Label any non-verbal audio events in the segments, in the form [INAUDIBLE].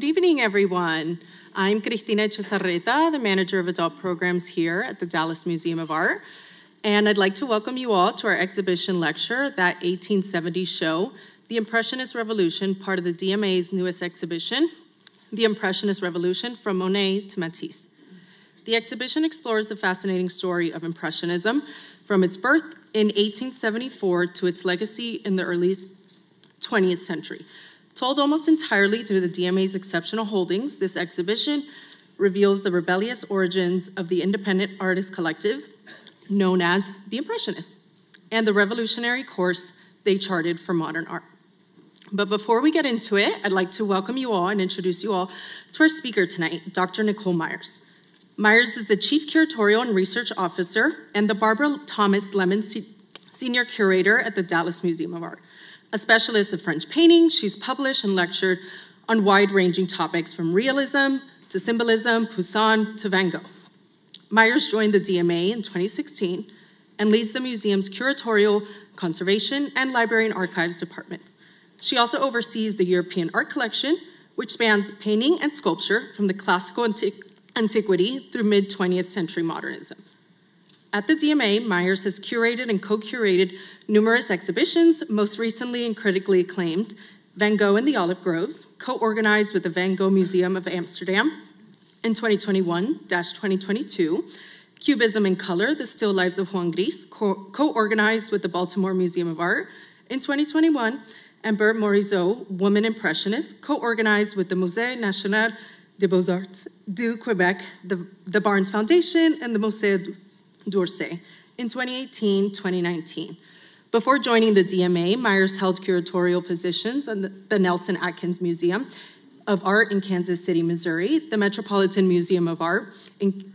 Good evening, everyone. I'm Cristina Cesarreta, the manager of adult programs here at the Dallas Museum of Art. And I'd like to welcome you all to our exhibition lecture, That 1870s Show, The Impressionist Revolution, part of the DMA's newest exhibition, The Impressionist Revolution from Monet to Matisse. The exhibition explores the fascinating story of Impressionism from its birth in 1874 to its legacy in the early 20th century. Told almost entirely through the DMA's exceptional holdings, this exhibition reveals the rebellious origins of the independent artist collective known as the Impressionists and the revolutionary course they charted for modern art. But before we get into it, I'd like to welcome you all and introduce you all to our speaker tonight, Dr. Nicole Myers. Myers is the Chief Curatorial and Research Officer and the Barbara Thomas Lemmon Senior Curator at the Dallas Museum of Art. A specialist of French painting, she's published and lectured on wide-ranging topics from realism to symbolism, Poussin to Van Gogh. Myers joined the DMA in 2016 and leads the museum's curatorial, conservation, and library and archives departments. She also oversees the European art collection, which spans painting and sculpture from the classical antiquity through mid-20th century modernism. At the DMA, Myers has curated and co-curated numerous exhibitions, most recently and critically acclaimed, Van Gogh and the Olive Groves, co-organized with the Van Gogh Museum of Amsterdam in 2021-2022, Cubism in Color, The Still Lives of Juan Gris, co-organized with the Baltimore Museum of Art in 2021, and Berthe Morisot, Woman Impressionist, co-organized with the Musée National des Beaux-Arts du Québec, the, the Barnes Foundation, and the Musée d'Orsay in 2018-2019. Before joining the DMA, Myers held curatorial positions in the Nelson Atkins Museum of Art in Kansas City, Missouri, the Metropolitan Museum of Art in,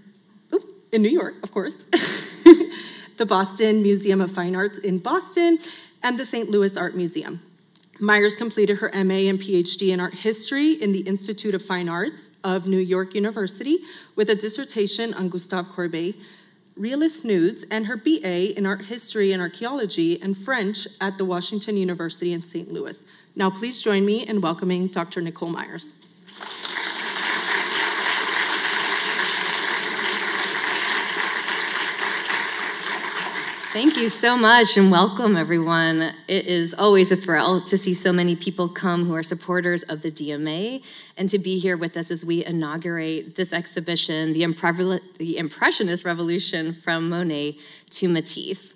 in New York, of course, [LAUGHS] the Boston Museum of Fine Arts in Boston, and the St. Louis Art Museum. Myers completed her MA and PhD in art history in the Institute of Fine Arts of New York University with a dissertation on Gustave Courbet, realist nudes, and her BA in art history and archaeology and French at the Washington University in St. Louis. Now please join me in welcoming Dr. Nicole Myers. Thank you so much and welcome everyone. It is always a thrill to see so many people come who are supporters of the DMA and to be here with us as we inaugurate this exhibition, The, Impre the Impressionist Revolution from Monet to Matisse.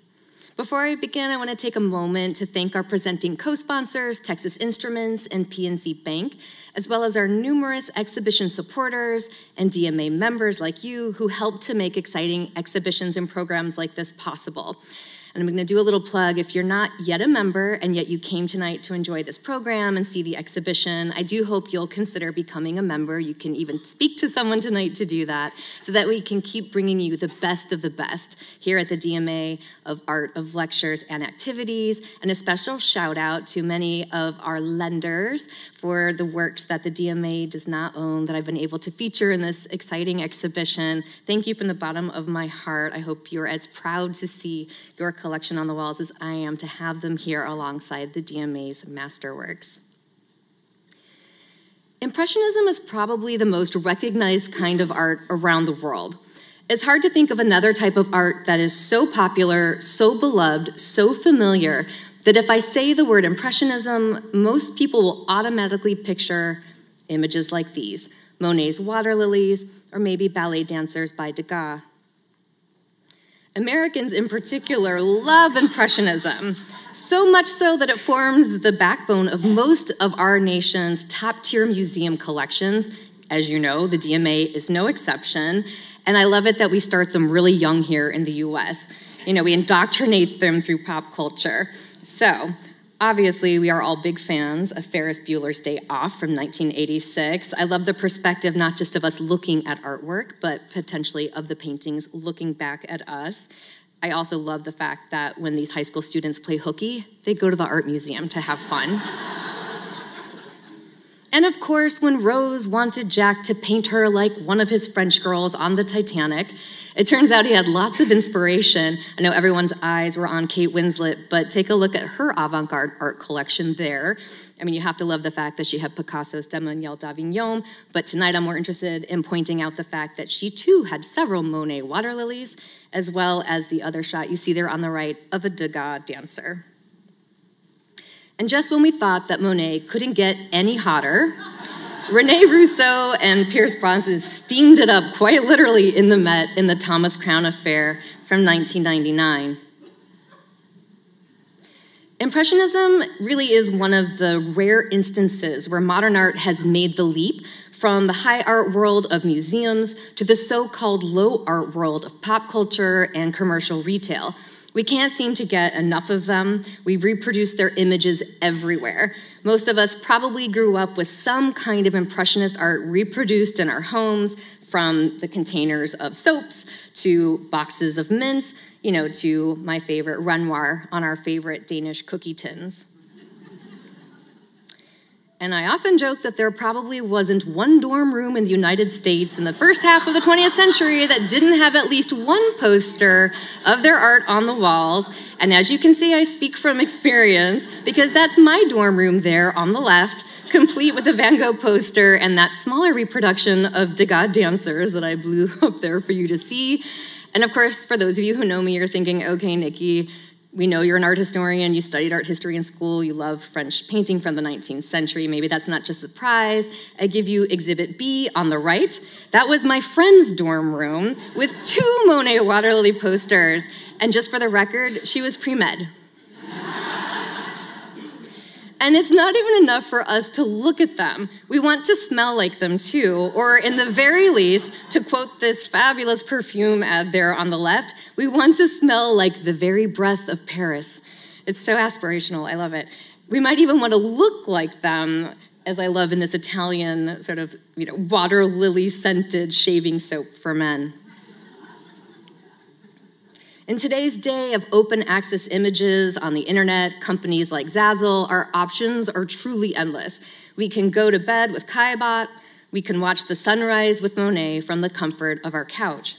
Before I begin, I want to take a moment to thank our presenting co-sponsors, Texas Instruments and PNC Bank, as well as our numerous exhibition supporters and DMA members like you who help to make exciting exhibitions and programs like this possible. And I'm going to do a little plug. If you're not yet a member and yet you came tonight to enjoy this program and see the exhibition, I do hope you'll consider becoming a member. You can even speak to someone tonight to do that so that we can keep bringing you the best of the best here at the DMA of art, of lectures and activities. And a special shout out to many of our lenders for the works that the DMA does not own that I've been able to feature in this exciting exhibition. Thank you from the bottom of my heart. I hope you're as proud to see your collection on the walls as I am to have them here alongside the DMA's masterworks. Impressionism is probably the most recognized kind of art around the world. It's hard to think of another type of art that is so popular, so beloved, so familiar, that if I say the word Impressionism, most people will automatically picture images like these Monet's water lilies, or maybe ballet dancers by Degas. Americans in particular love Impressionism, so much so that it forms the backbone of most of our nation's top tier museum collections. As you know, the DMA is no exception, and I love it that we start them really young here in the US. You know, we indoctrinate them through pop culture. So, Obviously, we are all big fans of Ferris Bueller's Day Off from 1986. I love the perspective not just of us looking at artwork, but potentially of the paintings looking back at us. I also love the fact that when these high school students play hooky, they go to the art museum to have fun. [LAUGHS] And of course, when Rose wanted Jack to paint her like one of his French girls on the Titanic, it turns out he had lots of inspiration. I know everyone's eyes were on Kate Winslet, but take a look at her avant garde art collection there. I mean, you have to love the fact that she had Picasso's Demoiselle d'Avignon, but tonight I'm more interested in pointing out the fact that she too had several Monet water lilies, as well as the other shot you see there on the right of a Degas dancer. And just when we thought that Monet couldn't get any hotter, Rene Russo and Pierce Brosnan steamed it up quite literally in the Met in the Thomas Crown Affair from 1999. Impressionism really is one of the rare instances where modern art has made the leap from the high art world of museums to the so called low art world of pop culture and commercial retail. We can't seem to get enough of them. We reproduce their images everywhere. Most of us probably grew up with some kind of impressionist art reproduced in our homes, from the containers of soaps to boxes of mints, you know, to my favorite Renoir on our favorite Danish cookie tins. And I often joke that there probably wasn't one dorm room in the United States in the first half of the 20th century that didn't have at least one poster of their art on the walls. And as you can see, I speak from experience because that's my dorm room there on the left, complete with a Van Gogh poster and that smaller reproduction of Degas dancers that I blew [LAUGHS] up there for you to see. And of course, for those of you who know me, you're thinking, okay, Nikki, we know you're an art historian, you studied art history in school, you love French painting from the 19th century. Maybe that's not just a surprise. I give you Exhibit B on the right. That was my friend's dorm room with two Monet water lily posters. And just for the record, she was pre med. And it's not even enough for us to look at them. We want to smell like them too, or in the very least, to quote this fabulous perfume ad there on the left, we want to smell like the very breath of Paris. It's so aspirational, I love it. We might even want to look like them, as I love in this Italian sort of, you know, water lily scented shaving soap for men. In today's day of open access images on the internet, companies like Zazzle, our options are truly endless. We can go to bed with Caillebotte, we can watch the sunrise with Monet from the comfort of our couch.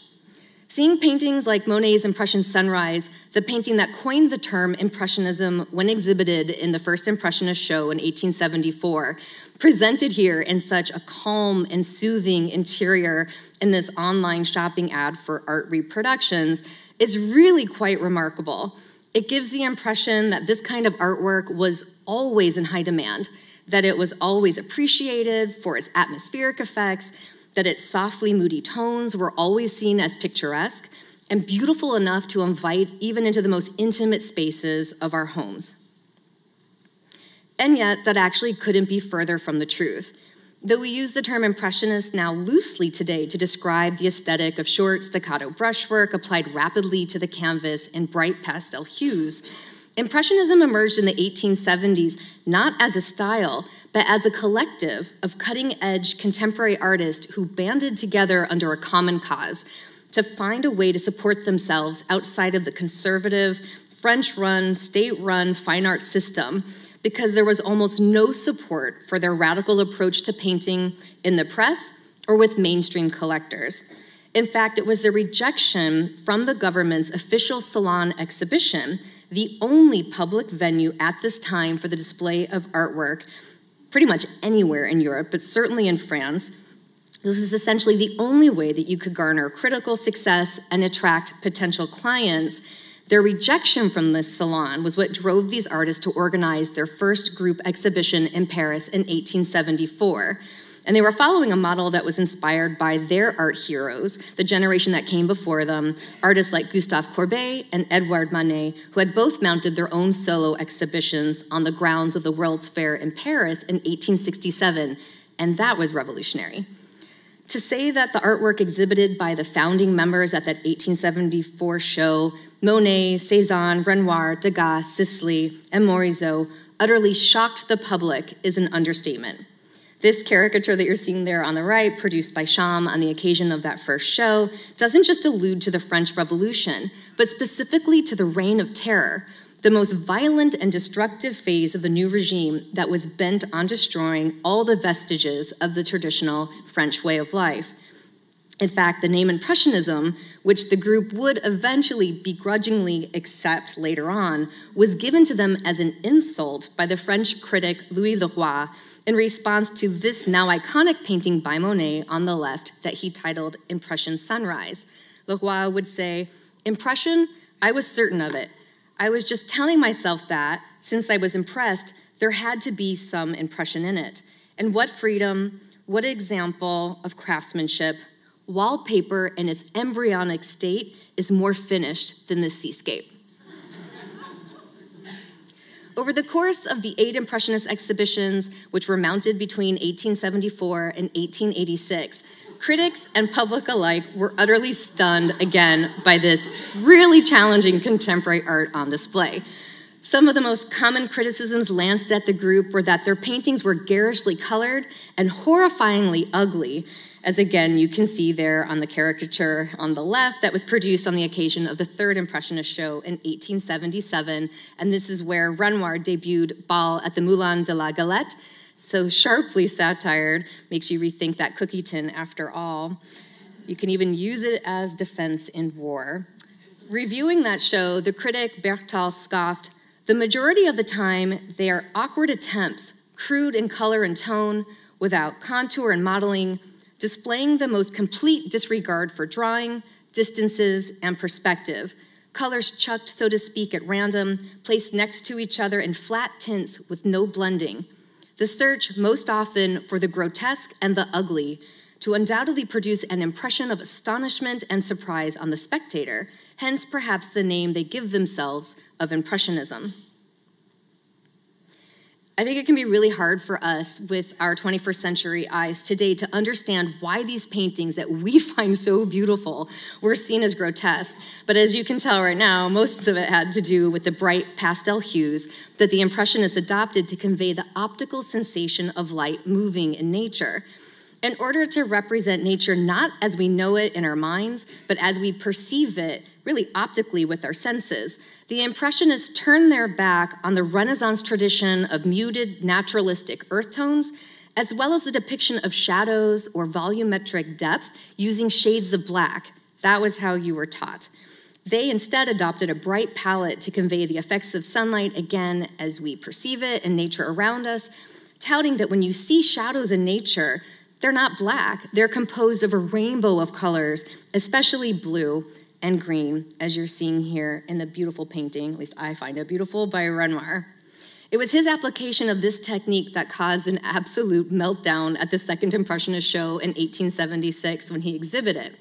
Seeing paintings like Monet's Impression Sunrise, the painting that coined the term Impressionism when exhibited in the first Impressionist show in 1874, presented here in such a calm and soothing interior in this online shopping ad for art reproductions, it's really quite remarkable. It gives the impression that this kind of artwork was always in high demand, that it was always appreciated for its atmospheric effects, that its softly moody tones were always seen as picturesque and beautiful enough to invite even into the most intimate spaces of our homes. And yet, that actually couldn't be further from the truth. Though we use the term impressionist now loosely today to describe the aesthetic of short staccato brushwork applied rapidly to the canvas in bright pastel hues, Impressionism emerged in the 1870s not as a style, but as a collective of cutting edge contemporary artists who banded together under a common cause to find a way to support themselves outside of the conservative, French run, state run fine art system because there was almost no support for their radical approach to painting in the press or with mainstream collectors. In fact, it was the rejection from the government's official salon exhibition, the only public venue at this time for the display of artwork, pretty much anywhere in Europe, but certainly in France. This is essentially the only way that you could garner critical success and attract potential clients their rejection from this salon was what drove these artists to organize their first group exhibition in Paris in 1874. And they were following a model that was inspired by their art heroes, the generation that came before them, artists like Gustave Courbet and Edouard Manet, who had both mounted their own solo exhibitions on the grounds of the World's Fair in Paris in 1867. And that was revolutionary. To say that the artwork exhibited by the founding members at that 1874 show, Monet, Cezanne, Renoir, Degas, Sisley, and Morisot, utterly shocked the public is an understatement. This caricature that you're seeing there on the right, produced by Cham on the occasion of that first show, doesn't just allude to the French Revolution, but specifically to the Reign of Terror, the most violent and destructive phase of the new regime that was bent on destroying all the vestiges of the traditional French way of life. In fact, the name Impressionism, which the group would eventually begrudgingly accept later on, was given to them as an insult by the French critic Louis Leroy in response to this now iconic painting by Monet on the left that he titled Impression Sunrise. Leroy would say, Impression, I was certain of it. I was just telling myself that, since I was impressed, there had to be some impression in it. And what freedom, what example of craftsmanship, wallpaper in its embryonic state is more finished than the seascape. Over the course of the eight Impressionist exhibitions, which were mounted between 1874 and 1886, critics and public alike were utterly stunned again by this really challenging contemporary art on display. Some of the most common criticisms lanced at the group were that their paintings were garishly colored and horrifyingly ugly, as again you can see there on the caricature on the left that was produced on the occasion of the third Impressionist show in 1877. And this is where Renoir debuted Ball at the Moulin de la Galette so sharply satired makes you rethink that cookie tin after all. You can even use it as defense in war. Reviewing that show, the critic Bertal scoffed, the majority of the time, they are awkward attempts, crude in color and tone, without contour and modeling, displaying the most complete disregard for drawing, distances, and perspective. Colors chucked, so to speak, at random, placed next to each other in flat tints with no blending the search most often for the grotesque and the ugly to undoubtedly produce an impression of astonishment and surprise on the spectator, hence perhaps the name they give themselves of Impressionism. I think it can be really hard for us with our 21st century eyes today to understand why these paintings that we [LAUGHS] find so beautiful were seen as grotesque. But as you can tell right now, most of it had to do with the bright pastel hues that the Impressionists adopted to convey the optical sensation of light moving in nature in order to represent nature not as we know it in our minds, but as we perceive it, really optically with our senses, the Impressionists turned their back on the Renaissance tradition of muted, naturalistic earth tones, as well as the depiction of shadows or volumetric depth using shades of black. That was how you were taught. They instead adopted a bright palette to convey the effects of sunlight again as we perceive it in nature around us, touting that when you see shadows in nature, they're not black, they're composed of a rainbow of colors, especially blue and green, as you're seeing here in the beautiful painting, at least I find it beautiful, by Renoir. It was his application of this technique that caused an absolute meltdown at the Second Impressionist show in 1876 when he exhibited.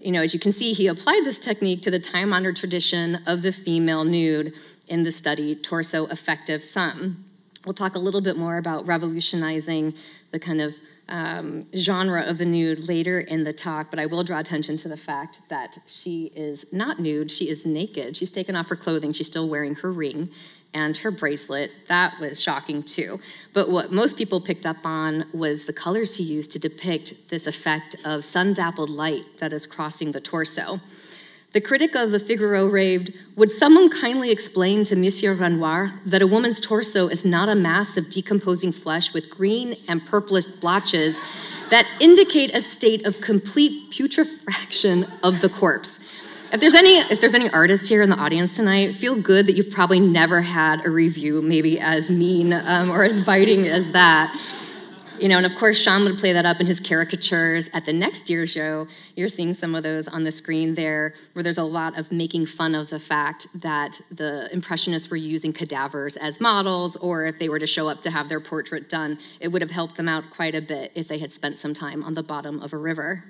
You know, as you can see, he applied this technique to the time honored tradition of the female nude in the study Torso Effect of Sun. We'll talk a little bit more about revolutionizing the kind of um, genre of the nude later in the talk, but I will draw attention to the fact that she is not nude, she is naked. She's taken off her clothing, she's still wearing her ring and her bracelet. That was shocking too. But what most people picked up on was the colors he used to depict this effect of sun dappled light that is crossing the torso. The critic of the Figaro raved, Would someone kindly explain to Monsieur Renoir that a woman's torso is not a mass of decomposing flesh with green and purplish blotches that indicate a state of complete putrefaction of the corpse? If there's any if there's any artists here in the audience tonight, feel good that you've probably never had a review maybe as mean um, or as biting as that. You know, and of course, Cham would play that up in his caricatures at the next year's show. You're seeing some of those on the screen there, where there's a lot of making fun of the fact that the Impressionists were using cadavers as models, or if they were to show up to have their portrait done, it would have helped them out quite a bit if they had spent some time on the bottom of a river.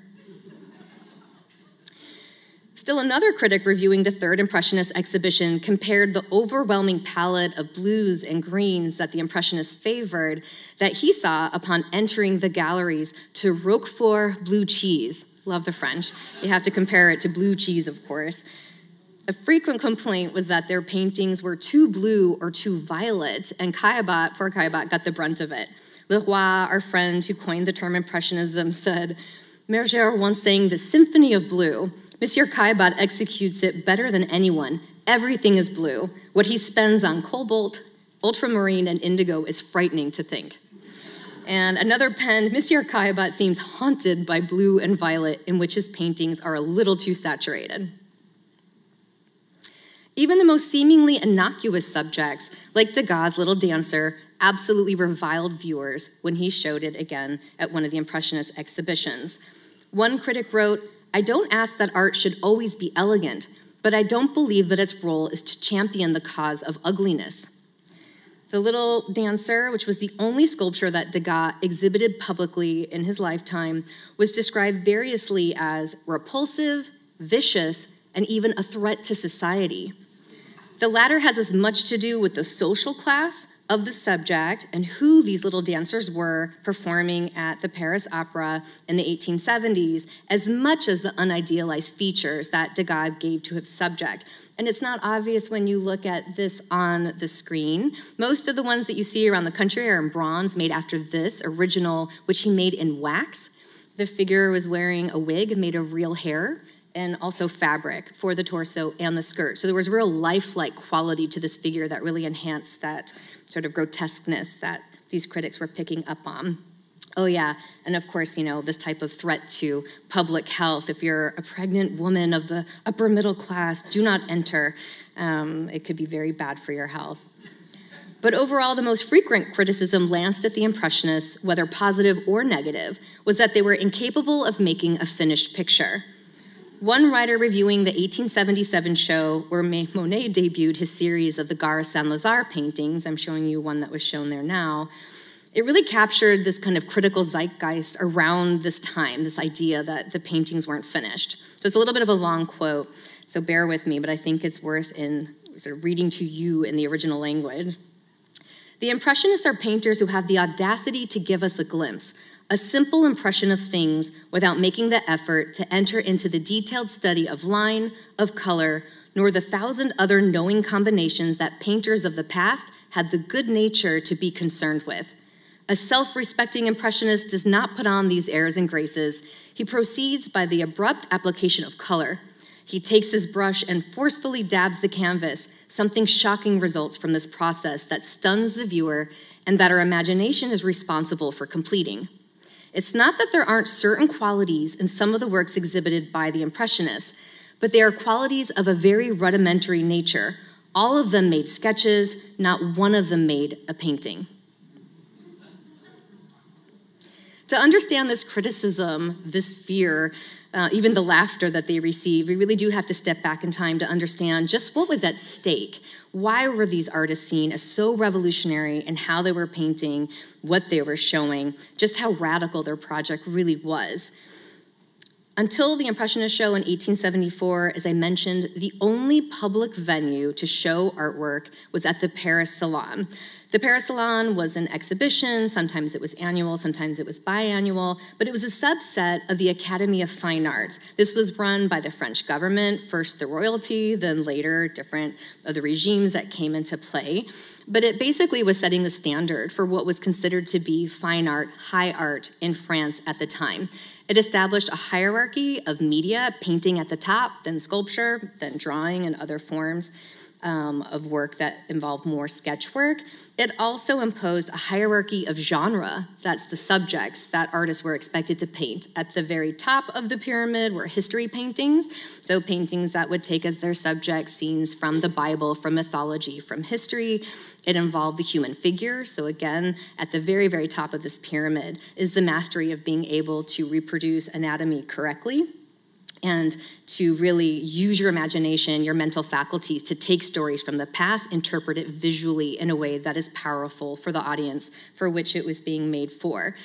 Still, another critic reviewing the third Impressionist exhibition compared the overwhelming palette of blues and greens that the Impressionists favored that he saw upon entering the galleries to Roquefort blue cheese. Love the French. You have to compare it to blue cheese, of course. A frequent complaint was that their paintings were too blue or too violet, and Caillebotte, poor Caillebotte, got the brunt of it. Leroy, our friend who coined the term Impressionism, said, Murger once sang the symphony of blue Monsieur Caillebotte executes it better than anyone. Everything is blue. What he spends on cobalt, ultramarine, and indigo is frightening to think. And another pen, Monsieur Caillebotte seems haunted by blue and violet, in which his paintings are a little too saturated. Even the most seemingly innocuous subjects, like Degas' Little Dancer, absolutely reviled viewers when he showed it again at one of the Impressionist exhibitions. One critic wrote, I don't ask that art should always be elegant, but I don't believe that its role is to champion the cause of ugliness. The Little Dancer, which was the only sculpture that Degas exhibited publicly in his lifetime, was described variously as repulsive, vicious, and even a threat to society. The latter has as much to do with the social class of the subject and who these little dancers were performing at the Paris Opera in the 1870s, as much as the unidealized features that Degas gave to his subject. And it's not obvious when you look at this on the screen. Most of the ones that you see around the country are in bronze, made after this original, which he made in wax. The figure was wearing a wig made of real hair and also fabric for the torso and the skirt. So there was real lifelike quality to this figure that really enhanced that sort of grotesqueness that these critics were picking up on. Oh, yeah, and of course, you know, this type of threat to public health. If you're a pregnant woman of the upper middle class, do not enter. Um, it could be very bad for your health. But overall, the most frequent criticism lanced at the Impressionists, whether positive or negative, was that they were incapable of making a finished picture. One writer reviewing the 1877 show where Monet debuted his series of the Gare Saint Lazare paintings, I'm showing you one that was shown there now, it really captured this kind of critical zeitgeist around this time, this idea that the paintings weren't finished. So it's a little bit of a long quote, so bear with me, but I think it's worth in sort of reading to you in the original language. The Impressionists are painters who have the audacity to give us a glimpse a simple impression of things without making the effort to enter into the detailed study of line, of color, nor the thousand other knowing combinations that painters of the past had the good nature to be concerned with. A self respecting impressionist does not put on these airs and graces. He proceeds by the abrupt application of color. He takes his brush and forcefully dabs the canvas. Something shocking results from this process that stuns the viewer and that our imagination is responsible for completing. It's not that there aren't certain qualities in some of the works exhibited by the Impressionists, but they are qualities of a very rudimentary nature. All of them made sketches, not one of them made a painting. To understand this criticism, this fear, uh, even the laughter that they receive, we really do have to step back in time to understand just what was at stake. Why were these artists seen as so revolutionary in how they were painting, what they were showing, just how radical their project really was? Until the Impressionist show in 1874, as I mentioned, the only public venue to show artwork was at the Paris Salon. The Paris Salon was an exhibition, sometimes it was annual, sometimes it was biannual, but it was a subset of the Academy of Fine Arts. This was run by the French government, first the royalty, then later different of the regimes that came into play. But it basically was setting the standard for what was considered to be fine art, high art in France at the time. It established a hierarchy of media, painting at the top, then sculpture, then drawing and other forms um, of work that involved more sketch work. It also imposed a hierarchy of genre, that's the subjects that artists were expected to paint. At the very top of the pyramid were history paintings, so paintings that would take as their subject scenes from the Bible, from mythology, from history. It involved the human figure, so again, at the very, very top of this pyramid is the mastery of being able to reproduce anatomy correctly and to really use your imagination, your mental faculties to take stories from the past, interpret it visually in a way that is powerful for the audience for which it was being made for.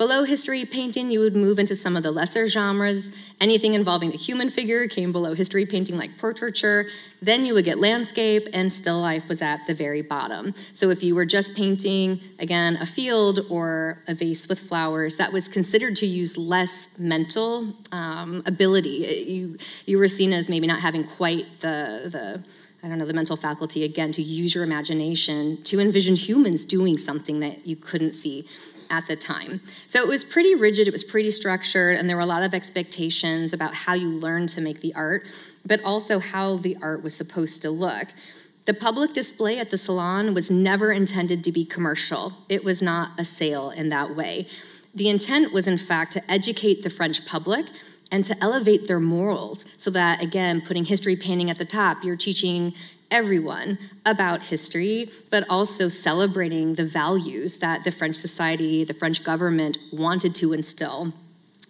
Below history painting, you would move into some of the lesser genres. Anything involving the human figure came below history painting, like portraiture. Then you would get landscape, and still life was at the very bottom. So if you were just painting, again, a field or a vase with flowers, that was considered to use less mental um, ability. You, you were seen as maybe not having quite the, the I don't know, the mental faculty again to use your imagination to envision humans doing something that you couldn't see at the time. So it was pretty rigid, it was pretty structured, and there were a lot of expectations about how you learn to make the art. but also how the art was supposed to look. The public display at the salon was never intended to be commercial. It was not a sale in that way. The intent was, in fact, to educate the French public and to elevate their morals so that, again, putting history painting at the top, you're teaching everyone about history, but also celebrating the values that the French society, the French government wanted to instill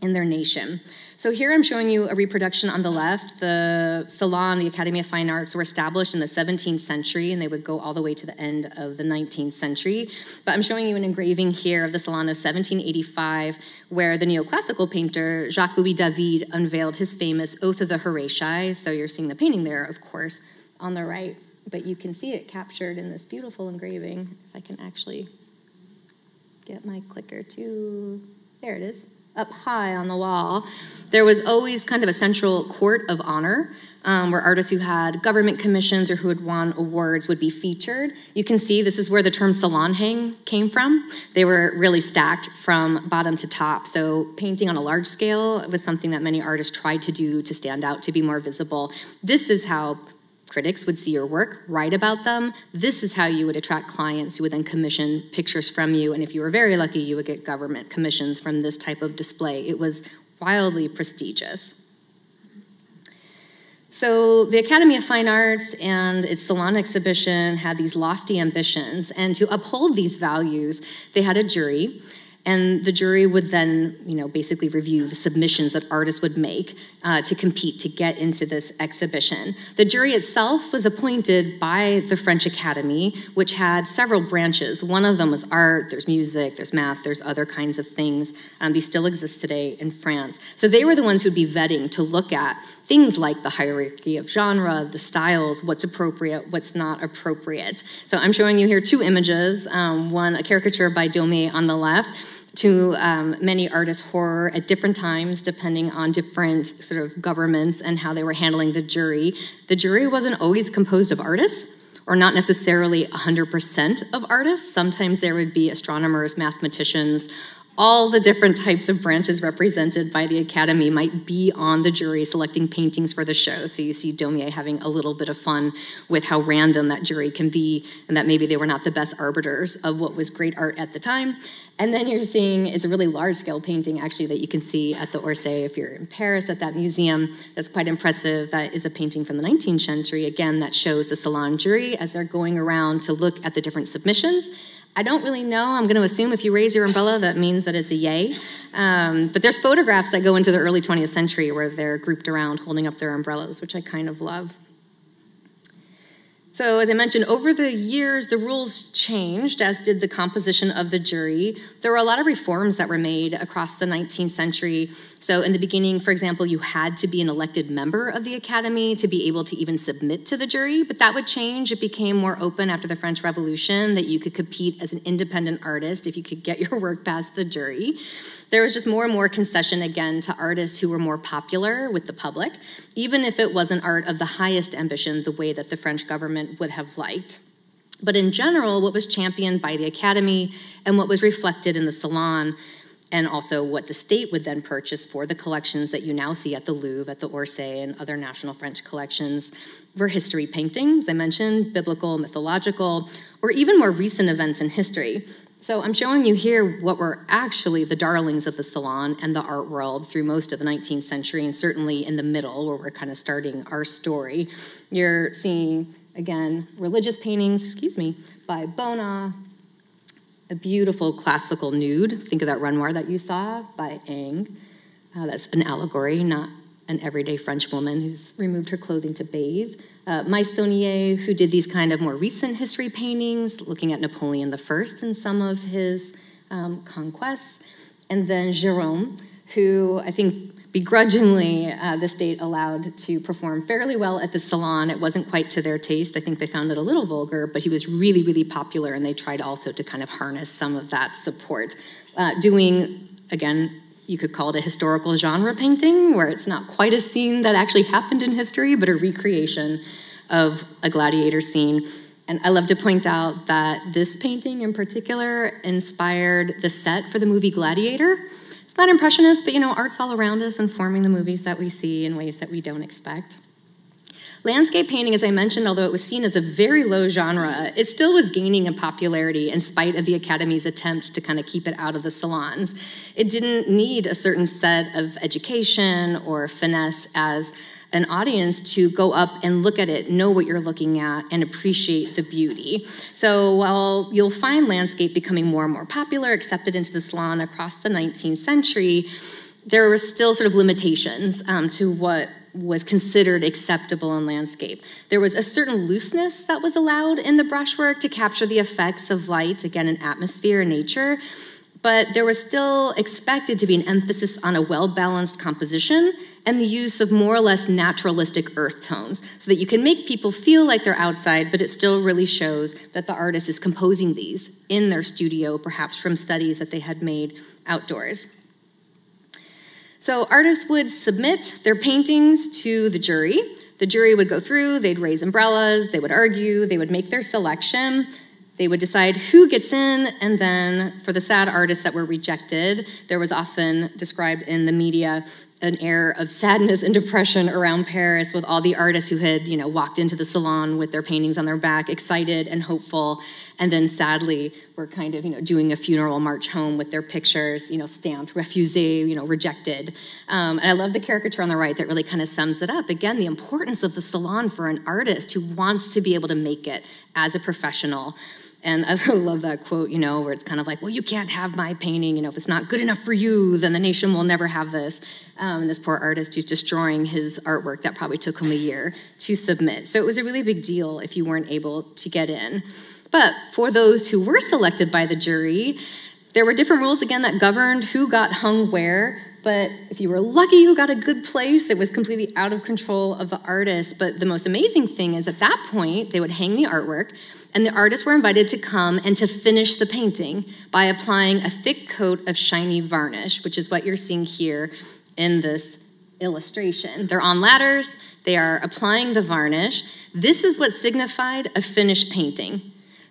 in their nation. So here I'm showing you a reproduction on the left. The Salon, the Academy of Fine Arts, were established in the 17th century, and they would go all the way to the end of the 19th century. But I'm showing you an engraving here of the Salon of 1785, where the neoclassical painter Jacques-Louis David unveiled his famous Oath of the Horatii. So you're seeing the painting there, of course, on the right. But you can see it captured in this beautiful engraving. If I can actually get my clicker to, there it is up high on the wall, there was always kind of a central court of honor um, where artists who had government commissions or who had won awards would be featured. You can see this is where the term salon hang came from. They were really stacked from bottom to top. So painting on a large scale was something that many artists tried to do to stand out, to be more visible. This is how Critics would see your work, write about them. This is how you would attract clients who would then commission pictures from you. And if you were very lucky, you would get government commissions from this type of display. It was wildly prestigious. So, the Academy of Fine Arts and its Salon exhibition had these lofty ambitions, and to uphold these values, they had a jury and the jury would then, you know, basically review the submissions that artists would make uh, to compete to get into this exhibition. The jury itself was appointed by the French Academy, which had several branches. One of them was art, there's music, there's math, there's other kinds of things. Um, these still exist today in France. So they were the ones who'd be vetting to look at things like the hierarchy of genre, the styles, what's appropriate, what's not appropriate. So I'm showing you here two images, um, one a caricature by Daumier on the left, to um, many artists' horror at different times, depending on different sort of governments and how they were handling the jury. The jury wasn't always composed of artists, or not necessarily 100% of artists. Sometimes there would be astronomers, mathematicians, all the different types of branches represented by the Academy might be on the jury selecting paintings for the show. So you see Daumier having a little bit of fun with how random that jury can be, and that maybe they were not the best arbiters of what was great art at the time. And then you're seeing it's a really large scale painting actually that you can see at the Orsay if you're in Paris at that museum. That's quite impressive. That is a painting from the 19th century, again, that shows the salon jury as they're going around to look at the different submissions I don't really know. I'm going to assume if you raise your umbrella, that means that it's a yay. Um, but there's photographs that go into the early 20th century where they're grouped around holding up their umbrellas, which I kind of love. So, as I mentioned, over the years, the rules changed, as did the composition of the jury. There were a lot of reforms that were made across the 19th century. So, in the beginning, for example, you had to be an elected member of the academy to be able to even submit to the jury, but that would change. It became more open after the French Revolution that you could compete as an independent artist if you could get your [LAUGHS] work past the jury there was just more and more concession again to artists who were more popular with the public, even if it wasn't art of the highest ambition, the way that the French government would have liked. But in general, what was championed by the Academy and what was reflected in the Salon, and also what the state would then purchase for the collections that you now see at the Louvre, at the Orsay, and other national French collections, were history paintings, I mentioned, biblical, mythological, or even more recent events in history. So I'm showing you here what were actually the darlings of the salon and the art world through most of the 19th century, and certainly in the middle, where we're kind of starting our story. You're seeing, again, religious paintings, excuse me, by Bonnat, a beautiful classical nude. Think of that Renoir that you saw by Ingres. Uh, that's an allegory, not an everyday French woman who's removed her clothing to bathe. Uh, Meissonier, who did these kind of more recent history paintings, looking at Napoleon I and some of his um, conquests. And then Gérôme, who I think begrudgingly uh, the state allowed to perform fairly well at the salon. It wasn't quite to their taste. I think they found it a little vulgar, but he was really, really popular, and they tried also to kind of harness some of that support. Uh, doing, again, you could call it a historical genre painting, where it's not quite a scene that actually happened in history, but a recreation of a gladiator scene. And I love to point out that this painting in particular inspired the set for the movie Gladiator. Not impressionist, but you know, art's all around us, informing the movies that we see in ways that we don't expect. Landscape painting, as I mentioned, although it was seen as a very low genre, it still was gaining in popularity in spite of the Academy's attempt to kind of keep it out of the salons. It didn't need a certain set of education or finesse as an audience to go up and look at it, know what you're looking at, and appreciate the beauty. So while you'll find landscape becoming more and more popular, accepted into the salon across the 19th century, there were still sort of limitations um, to what was considered acceptable in landscape. There was a certain looseness that was allowed in the brushwork to capture the effects of light, again, in atmosphere and nature, but there was still expected to be an emphasis on a well balanced composition and the use of more or less naturalistic earth tones so that you can make people feel like they're outside, but it still really shows that the artist is composing these in their studio, perhaps from studies that they had made outdoors. So artists would submit their paintings to the jury. The jury would go through, they'd raise umbrellas, they would argue, they would make their selection. They would decide who gets in, and then for the sad artists that were rejected, there was often described in the media an air of sadness and depression around Paris with all the artists who had, you know, walked into the salon with their paintings on their back, excited and hopeful, and then sadly were kind of, you know, doing a funeral march home with their pictures, you know, stamped refusee, you know, rejected. Um, and I love the caricature on the right that really kind of sums it up. Again, the importance of the salon for an artist who wants to be able to make it as a professional. And [LAUGHS] I love that quote, you know, where it's kind of like, well, you can't have my painting. You know, if it's not good enough for you, then the nation will never have this. Um, and this poor artist who's destroying his artwork that probably took him a year to submit. So it was a really big deal if you weren't able to get in. But for those who were selected by the jury, there were different rules again that governed who got hung where. But if you were lucky, you got a good place. It was completely out of control of the artist. But the most amazing thing is at that point, they would hang the artwork and the artists were invited to come and to finish the painting by applying a thick coat of shiny varnish, which is what you're seeing here in this illustration. They're on ladders, they are applying the varnish. This is what signified a finished painting.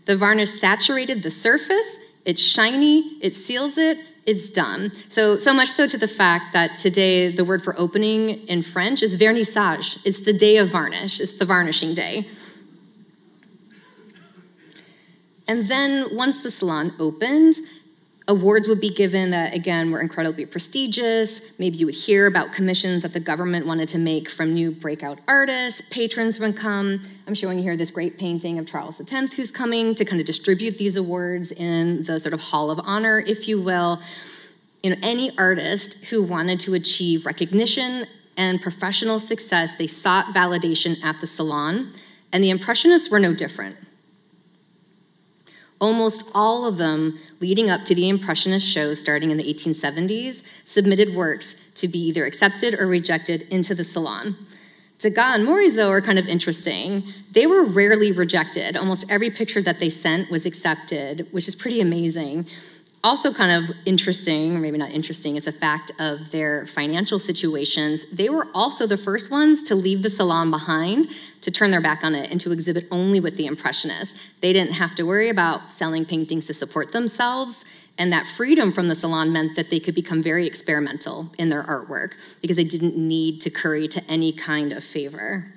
The varnish saturated the surface, it's shiny, it seals it, it's done. So, so much so to the fact that today the word for opening in French is vernissage. It's the day of varnish, it's the varnishing day. And then once the salon opened, awards would be given that, again, were incredibly prestigious. Maybe you would hear about commissions that the government wanted to make from new breakout artists. Patrons would come. I'm showing you here this great painting of Charles X, who's coming to kind of distribute these awards in the sort of Hall of Honor, if you will. You know, any artist who wanted to achieve recognition and professional success, they sought validation at the salon, and the Impressionists were no different. Almost all of them, leading up to the Impressionist show starting in the 1870s, submitted works to be either accepted or rejected into the salon. Degas and Morisot are kind of interesting. They were rarely rejected. Almost every picture that they sent was accepted, which is pretty amazing also kind of interesting, or maybe not interesting, it's a fact of their financial situations. They were also the first ones to leave the salon behind, to turn their back on it, and to exhibit only with the Impressionists. They didn't have to worry about selling paintings to support themselves, and that freedom from the salon meant that they could become very experimental in their artwork because they didn't need to curry to any kind of favor.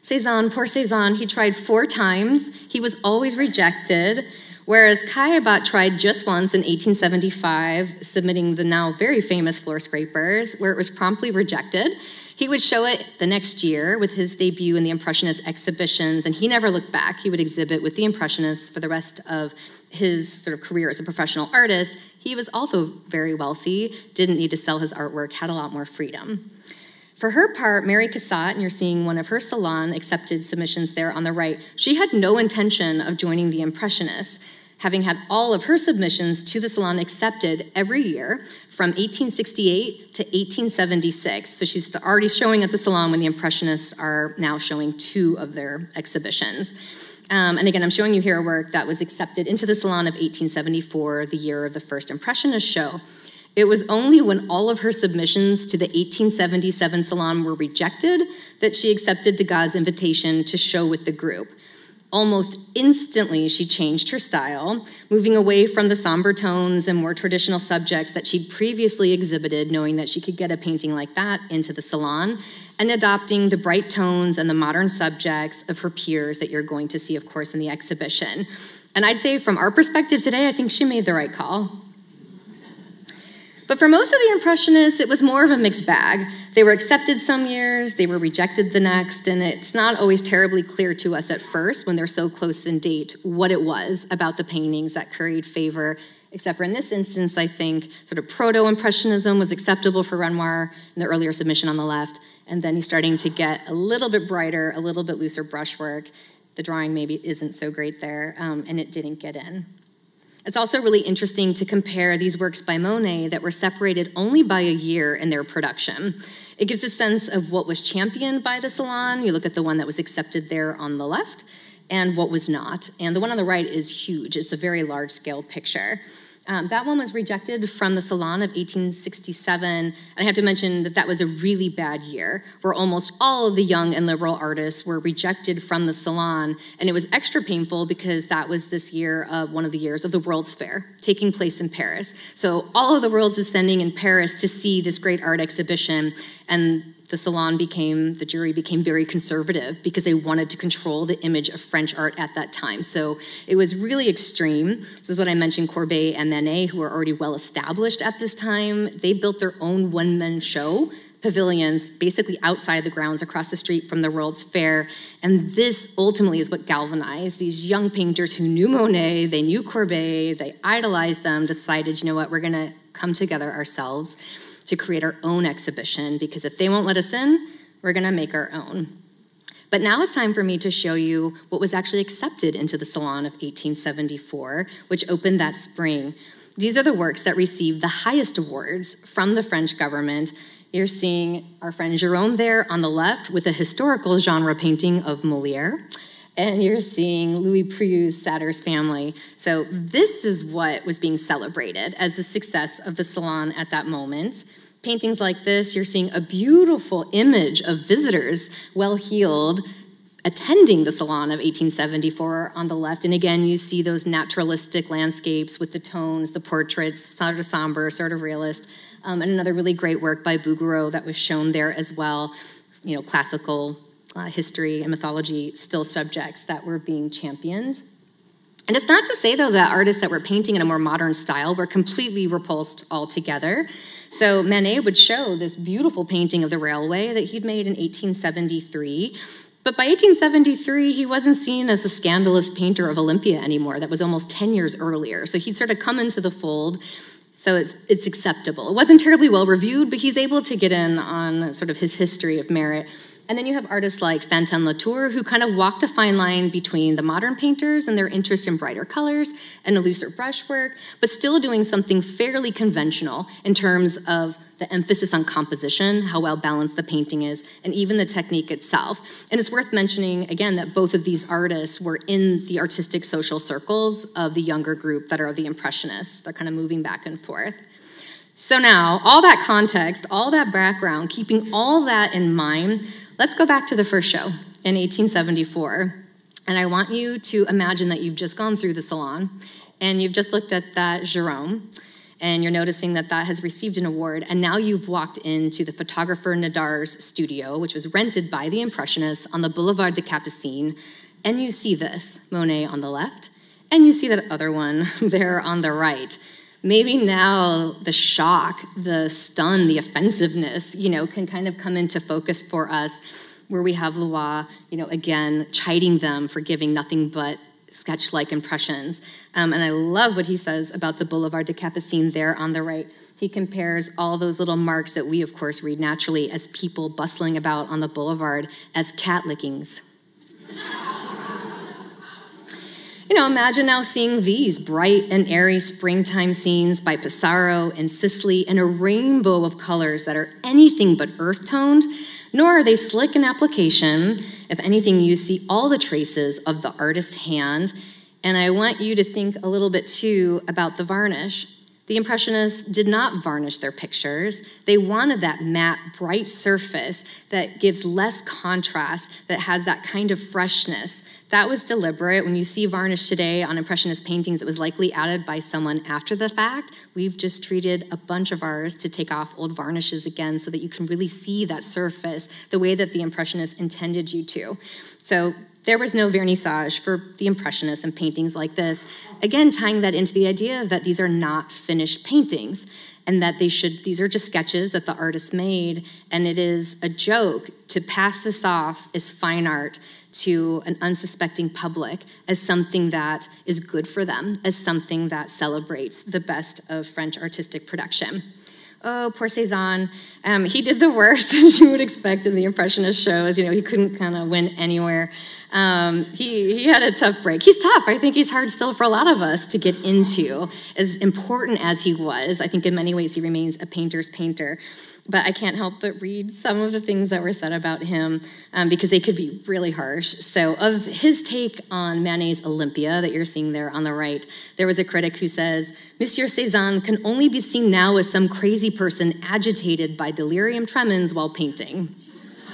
Cezanne, poor Cezanne, he tried four times. He was always rejected. Whereas Caillebotte tried just once in 1875, submitting the now very famous floor scrapers, where it was promptly rejected. He would show it the next year with his debut in the Impressionist exhibitions, and he never looked back. He would exhibit with the Impressionists for the rest of his sort of career as a professional artist. He was also very wealthy, didn't need to sell his artwork, had a lot more freedom. For her part, Mary Cassatt, and you're seeing one of her salon accepted submissions there on the right, she had no intention of joining the Impressionists, having had all of her submissions to the salon accepted every year from 1868 to 1876. So she's already showing at the salon when the Impressionists are now showing two of their exhibitions. Um, and again, I'm showing you here a work that was accepted into the salon of 1874, the year of the first Impressionist show. It was only when all of her submissions to the 1877 salon were rejected that she accepted Degas' invitation to show with the group. Almost instantly, she changed her style, moving away from the somber tones and more traditional subjects that she'd previously exhibited, knowing that she could get a painting like that into the salon. and adopting the bright tones and the modern subjects of her peers that you're going to see, of course, in the exhibition. And I'd say from our perspective today, I think she made the right call. But for most of the Impressionists, it was more of a mixed bag. They were accepted some years, they were rejected the next, and it's not always terribly clear to us at first when they're so close in date what it was about the paintings that curried favor. Except for in this instance, I think sort of proto Impressionism was acceptable for Renoir in the earlier submission on the left, and then he's starting to get a little bit brighter, a little bit looser brushwork. The drawing maybe isn't so great there, um, and it didn't get in. It's also really interesting to compare these works by Monet that were separated only by a year in their production. It gives a sense of what was championed by the salon. You look at the one that was accepted there on the left and what was not. And the one on the right is huge, it's a very large scale picture. Um, that one was rejected from the Salon of 1867. And I have to mention that that was a really bad year, where almost all of the young and liberal artists were rejected from the Salon. And it was extra painful because that was this year of one of the years of the World's Fair taking place in Paris. So all of the world's ascending in Paris to see this great art exhibition. And the salon became, the jury became very conservative because they wanted to control the image of French art at that time. So it was really extreme. This is what I mentioned Courbet and Manet, who were already well established at this time. They built their own one man show pavilions basically outside the grounds across the street from the World's Fair. And this ultimately is what galvanized these young painters who knew Monet, they knew Courbet, they idolized them, decided, you know what, we're gonna come together ourselves to create our own exhibition because if they won't let us in, we're gonna make our own. But now it's time for me to show you what was actually accepted into the Salon of 1874, which opened that spring. These are the works that received the highest awards from the French government. You're seeing our friend Gérôme there on the left with a historical genre painting of Moliere and you're seeing Louis Priou's Satyr's family. So this is what was being celebrated as the success of the salon at that moment. Paintings like this, you're seeing a beautiful image of visitors, well heeled, attending the salon of 1874 on the left. And again, you see those naturalistic landscapes with the tones, the portraits, sort of somber, sort of realist. Um, and another really great work by Bouguereau that was shown there as well, you know, classical uh, history and mythology still subjects that were being championed. And it's not to say, though, that artists that were painting in a more modern style were completely repulsed altogether. So Manet would show this beautiful painting of the railway that he'd made in 1873. But by 1873, he wasn't seen as the scandalous painter of Olympia anymore. That was almost 10 years earlier. So he'd sort of come into the fold. So it's, it's acceptable. It wasn't terribly well reviewed, but he's able to get in on sort of his history of merit and then you have artists like Fantin Latour, who kind of walked a fine line between the modern painters and their interest in brighter colors and a looser brushwork, but still doing something fairly conventional in terms of the emphasis on composition, how well balanced the painting is, and even the technique itself. And it's worth mentioning, again, that both of these artists were in the artistic social circles of the younger group that are the Impressionists. They're kind of moving back and forth. So now, all that context, all that background, keeping all that in mind, Let's go back to the first show in 1874. And I want you to imagine that you've just gone through the salon and you've just looked at that Gérôme and you're noticing that that has received an award. And now you've walked into the photographer Nadar's studio, which was rented by the Impressionists on the Boulevard des Capucines. And you see this Monet on the left, and you see that other one [LAUGHS] there on the right maybe now the shock, the stun, the offensiveness, you know, can kind of come into focus for us where we have Lois, you know, again, chiding them for giving nothing but sketch-like impressions. Um, and I love what he says about the Boulevard des Capucines there on the right. He compares all those little marks that we, of course, read naturally as people bustling about on the boulevard as cat lickings. You know, imagine now seeing these bright and airy springtime scenes by Pissarro and Sisley in a rainbow of colors that are anything but earth toned, nor are they slick in application. If anything, you see all the traces of the artist's hand. And I want you to think a little bit too about the varnish. The Impressionists did not varnish their pictures. They wanted that matte, bright surface that gives less contrast, that has that kind of freshness. That was deliberate. When you see varnish today on Impressionist paintings, it was likely added by someone after the fact. We've just treated a bunch of ours to take off old varnishes again so that you can really see that surface the way that the Impressionists intended you to. So there was no vernissage for the Impressionists and paintings like this. Again, tying that into the idea that these are not finished paintings and that they should, these are just sketches that the artist made, and it is a joke to pass this off as fine art to an unsuspecting public as something that is good for them, as something that celebrates the best of French artistic production. Oh, poor Cezanne. Um, he did the worst, [LAUGHS] as you would expect in the Impressionist shows. You know, he couldn't kind of win anywhere. Um, he, he had a tough break. He's tough. I think he's hard still for a lot of us to get into. As important as he was, I think in many ways he remains a painter's painter. But I can't help but read some of the things that were said about him um, because they could be really harsh. So, of his take on Manet's Olympia that you're seeing there on the right, there was a critic who says, Monsieur Cezanne can only be seen now as some crazy person agitated by delirium tremens while painting.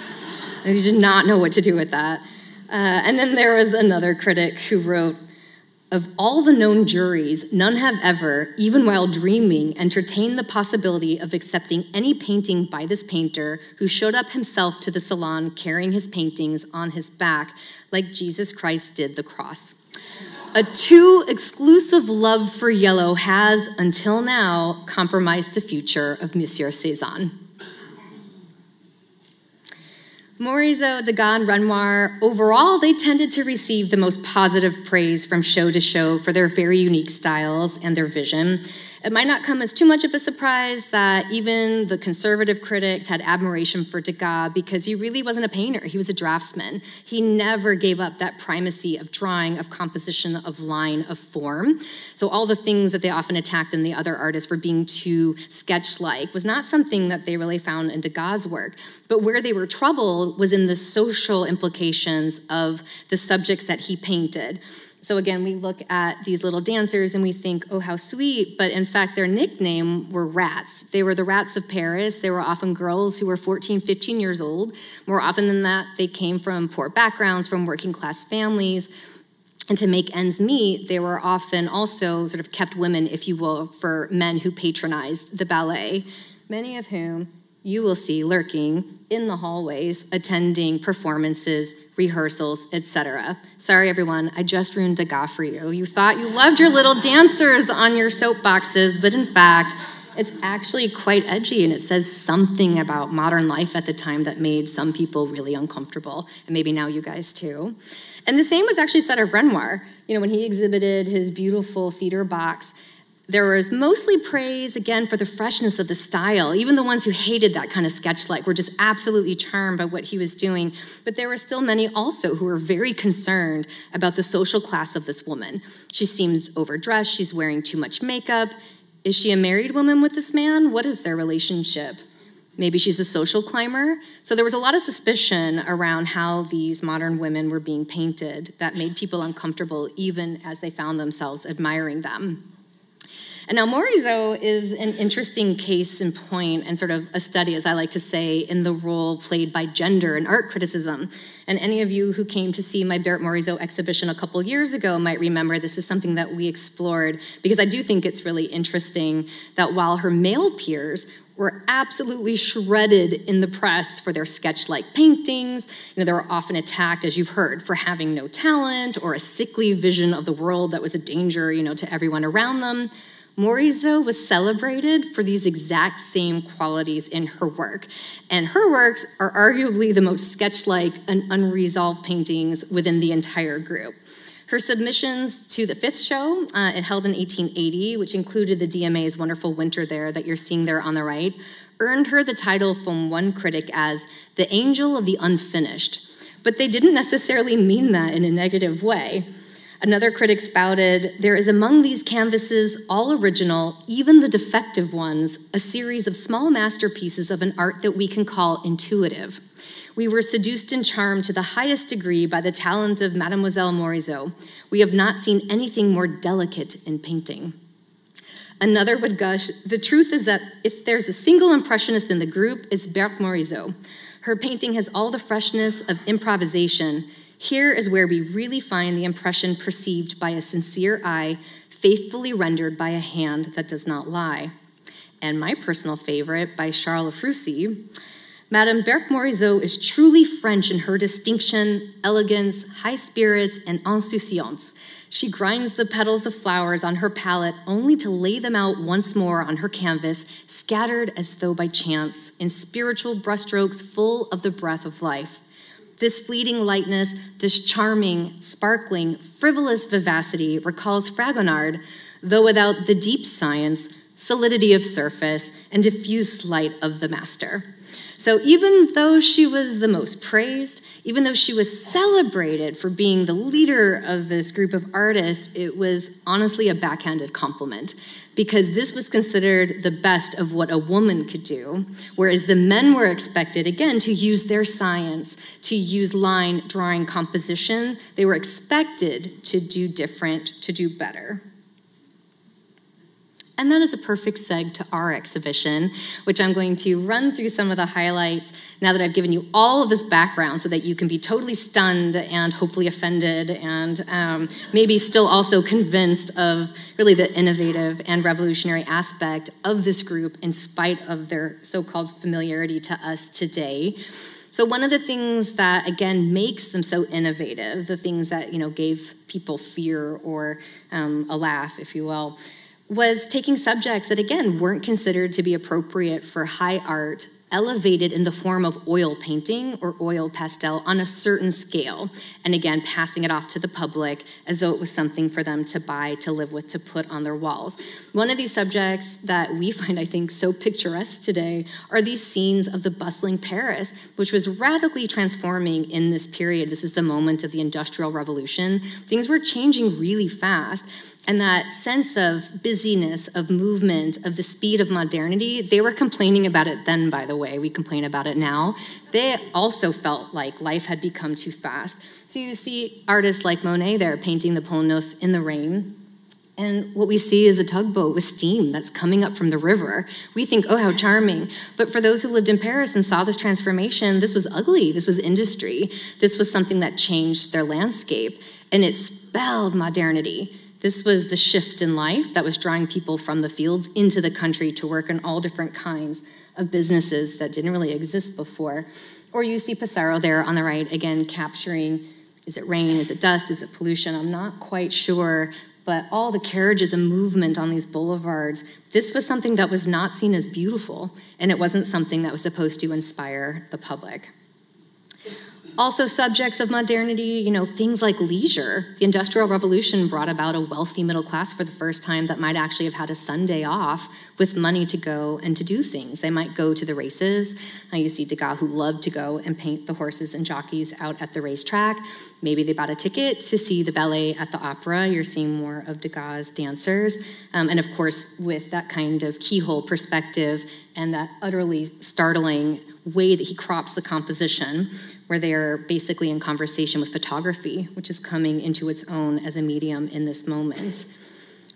[LAUGHS] he did not know what to do with that. Uh, and then there was another critic who wrote, of all the known juries, none have ever, even while dreaming, entertained the possibility of accepting any painting by this painter who showed up himself to the salon carrying his paintings on his back like Jesus Christ did the cross. A too exclusive love for yellow has, until now, compromised the future of Monsieur Cezanne. Morisot, Degas, and Renoir, overall, they tended to receive the most positive praise from show to show for their very unique styles and their vision. It might not come as too much of a surprise that even the conservative critics had admiration for Degas because he really wasn't a painter, he was a draftsman. He never gave up that primacy of drawing, of composition, of line, of form. So, all the things that they often attacked in the other artists for being too sketch like was not something that they really found in Degas' work. But where they were troubled was in the social implications of the subjects that he painted. So again, we look at these little dancers and we think, oh, how sweet. But in fact, their nickname were rats. They were the rats of Paris. They were often girls who were 14, 15 years old. More often than that, they came from poor backgrounds, from working class families. And to make ends meet, they were often also sort of kept women, if you will, for men who patronized the ballet, many of whom you will see lurking in the hallways, attending performances, rehearsals, etc. Sorry, everyone, I just ruined Degas for you. You thought you loved your little dancers on your soapboxes, but in fact, it's actually quite edgy and it says something about modern life at the time that made some people really uncomfortable, and maybe now you guys too. And the same was actually said of Renoir. You know, when he exhibited his beautiful theater box, there was mostly praise, again, for the freshness of the style. Even the ones who hated that kind of sketch like were just absolutely charmed by what he was doing. But there were still many also who were very concerned about the social class of this woman. She seems overdressed, she's wearing too much makeup. Is she a married woman with this man? What is their relationship? Maybe she's a social climber. So there was a lot of suspicion around how these modern women were being painted that made people uncomfortable, even as they found themselves admiring them. And now Morisot is an interesting case in point and sort of a study, as I like to say, in the role played by gender in art criticism. And any of you who came to see my Berthe Morisot exhibition a couple years ago might remember this is something that we explored because I do think it's really interesting that while her male peers were absolutely shredded in the press for their sketch-like paintings. You know, they were often attacked, as you've heard, for having no talent or a sickly vision of the world that was a danger, you know, to everyone around them. Morisot was celebrated for these exact same qualities in her work. And her works are arguably the most sketch like and unresolved paintings within the entire group. Her submissions to the fifth show, uh, it held in 1880, which included the DMA's Wonderful Winter there that you're seeing there on the right, earned her the title from one critic as the angel of the unfinished. But they didn't necessarily mean that in a negative way. Another critic spouted There is among these canvases, all original, even the defective ones, a series of small masterpieces of an art that we can call intuitive. We were seduced and charmed to the highest degree by the talent of Mademoiselle Morisot. We have not seen anything more delicate in painting. Another would gush, the truth is that if there's a single impressionist in the group, it's Berthe Morisot. Her painting has all the freshness of improvisation. Here is where we really find the impression perceived by a sincere eye, faithfully rendered by a hand that does not lie. And my personal favorite by Charles Ephrussi. Madame Berthe Morisot is truly French in her distinction, elegance, high spirits, and insouciance. She grinds the petals of flowers on her palette only to lay them out once more on her canvas, scattered as though by chance, in spiritual brushstrokes full of the breath of life. This fleeting lightness, this charming, sparkling, frivolous vivacity recalls Fragonard, though without the deep science, solidity of surface, and diffuse light of the master. So even though she was the most praised, even though she was celebrated for being the leader of this group of artists, it was honestly a backhanded compliment because this was considered the best of what a woman could do, whereas the men were expected, again, to use their science, to use line, drawing, composition. They were expected to do different, to do better. And that is a perfect seg to our exhibition, which I'm going to run through some of the highlights now that I've given you all of this background so that you can be totally stunned and hopefully offended and um, maybe still also convinced of really the innovative and revolutionary aspect of this group in spite of their so called familiarity to us today. So one of the things that again makes them so innovative, the things that you know gave people fear or um, a laugh, if you will, was taking subjects that, again, weren't considered to be appropriate for high art, elevated in the form of oil painting or oil pastel on a certain scale, and again, passing it off to the public as though it was something for them to buy, to live with, to put on their walls. One of these subjects that we [LAUGHS] find, I think, so picturesque today are these scenes of the bustling Paris, which was radically transforming in this period. This is the moment of the Industrial Revolution. Things were changing really fast. And that sense of busyness, of movement, of the speed of modernity, they were complaining about it then, by the way. We complain about it now. They also felt like life had become too fast. So you see artists like Monet there painting the Pont Neuf in the rain. And what we see is a tugboat with steam that's coming up from the river. We think, oh, how charming. But for those who lived in Paris and saw this transformation, this was ugly. This was industry. This was something that changed their landscape. And it spelled modernity. This was the shift in life that was drawing people from the fields into the country to work in all different kinds of businesses that didn't really exist before. Or you see Pissarro there on the right, again, capturing is it rain, is it dust, is it pollution? I'm not quite sure, but all the carriages and movement on these boulevards, this was something that was not seen as beautiful, and it wasn't something that was supposed to inspire the public. Also, subjects of modernity, you know, things like leisure. The Industrial Revolution brought about a wealthy middle class for the first time that might actually have had a Sunday off with money to go and to do things. They might go to the races. Uh, you see Degas who loved to go and paint the horses and jockeys out at the racetrack. Maybe they bought a ticket to see the ballet at the opera. You're seeing more of Degas' dancers. Um, and of course, with that kind of keyhole perspective and that utterly startling way that he crops the composition, where they are basically in conversation with photography, which is coming into its own as a medium in this moment.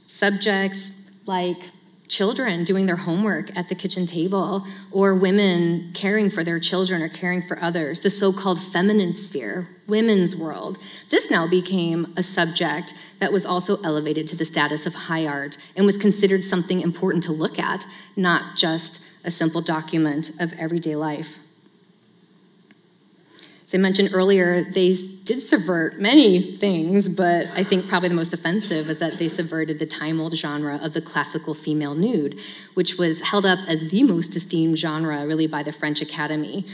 Subjects like children doing their homework at the kitchen table, or women caring for their children or caring for others, the so called feminine sphere, women's world. This now became a subject that was also elevated to the status of high art and was considered something important to look at, not just a simple document of everyday life. As I mentioned earlier, they did subvert many things, but I think probably the most offensive is that they subverted the time old genre of the classical female nude, which was held up as the most esteemed genre, really, by the French Academy.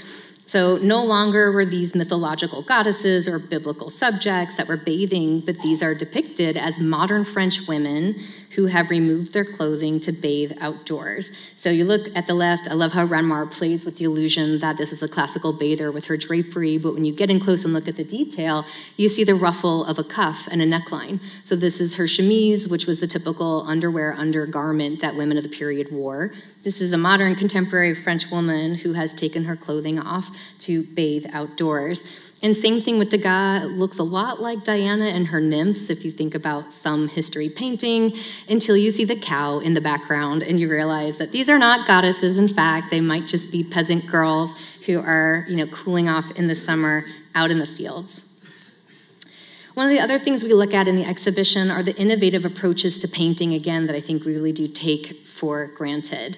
So no longer were these mythological goddesses or biblical subjects that were bathing, but these are depicted as modern French women who have removed their clothing to bathe outdoors. So you look at the left, I love how Renoir plays with the illusion that this is a classical bather with her drapery, but when you get in close and look at the detail, you see the ruffle of a cuff and a neckline. So this is her chemise, which was the typical underwear undergarment that women of the period wore. This is a modern contemporary French woman who has taken her clothing off to bathe outdoors. And same thing with Degas, it looks a lot like Diana and her nymphs if you think about some history painting, until you see the cow in the background and you realize that these are not goddesses. In fact, they might just be peasant girls who are, you know, cooling off in the summer out in the fields. One of the other things we look at in the exhibition are the innovative approaches to painting, again, that I think we really do take for granted.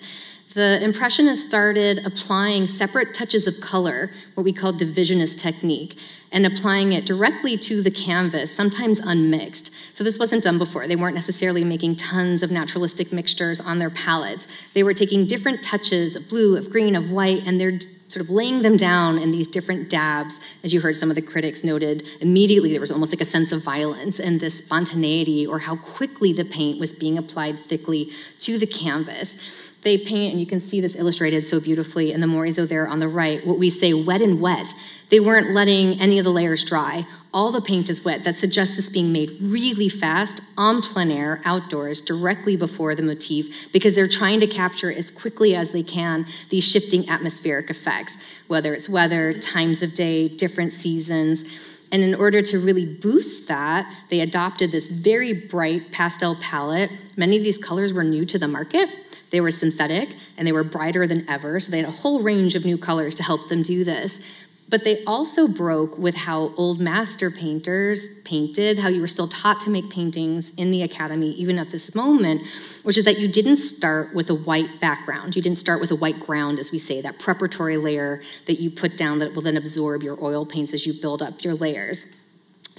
The Impressionists started applying separate touches of color, what we call divisionist technique, and applying it directly to the canvas, sometimes unmixed. So this wasn't done before. They weren't necessarily making tons of naturalistic mixtures on their palettes. They were taking different touches of blue, of green, of white, and they're sort of laying them down in these different dabs. As you heard some of the critics noted, immediately there was almost like a sense of violence and this spontaneity or how quickly the paint was being applied thickly to the canvas. They paint, and you can see this illustrated so beautifully in the Morisot there on the right, what we say wet and wet. They weren't letting any of the layers dry. All the paint is wet. That suggests it's being made really fast on plein air, outdoors, directly before the motif, because they're trying to capture as quickly as they can these shifting atmospheric effects, whether it's weather, times of day, different seasons. And in order to really boost that, they adopted this very bright pastel palette. Many of these colors were new to the market. They were synthetic and they were brighter than ever, so they had a whole range of new colors to help them do this. But they also broke with how old master painters painted, how you were still taught to make paintings in the academy, even at this moment, which is that you didn't start with a white background. You didn't start with a white ground, as we say, that preparatory layer that you put down that will then absorb your oil paints as you build up your layers.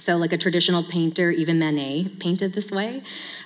So, like a traditional painter, even Manet painted this way.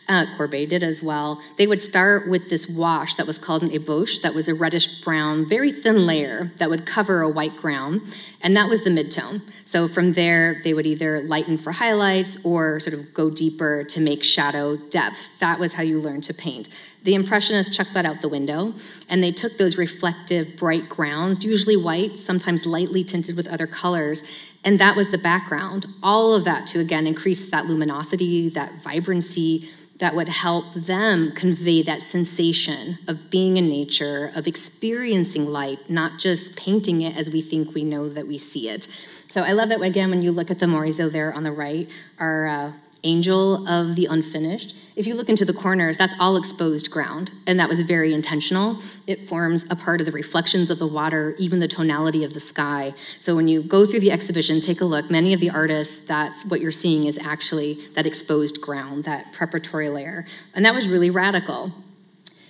Uh, did as well. They would start with this wash that was called an ébauche, that was a reddish brown, very thin layer that would cover a white ground, and that was the midtone. So, from there, they would either lighten for highlights or sort of go deeper to make shadow depth. That was how you learned to paint. The Impressionists chucked that out the window, and they took those reflective, bright grounds, usually white, sometimes lightly tinted with other colors, and that was the background. All of that to again increase that luminosity, that vibrancy that would help them convey that sensation of being in nature, of experiencing light, not just painting it as we think we know that we see it. So I love that again when you look at the Morisot there on the right, our uh, angel of the unfinished. If you look into the corners, that's all exposed ground, and that was very intentional. It forms a part of the reflections of the water, even the tonality of the sky. So when you go through the exhibition, take a look. Many of the artists, that's what you're seeing is actually that exposed ground, that preparatory layer. And that was really radical.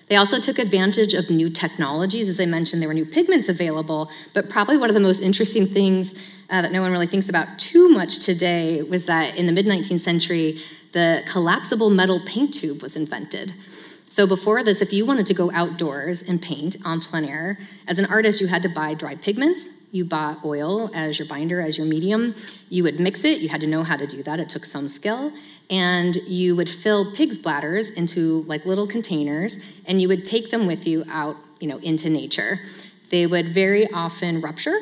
They also took advantage of new technologies. As I mentioned, there were new pigments available, but probably one of the most interesting things uh, that no one really thinks about too much today was that in the mid 19th century, the collapsible metal paint tube was invented. So before this, if you wanted to go outdoors and paint on plein air, as an artist, you had to buy dry pigments. You bought oil as your binder, as your medium. You would mix it. You had to know how to do that. It took some skill. And you would fill pig's bladders into like little containers, and you would take them with you out, you know, into nature. They would very often rupture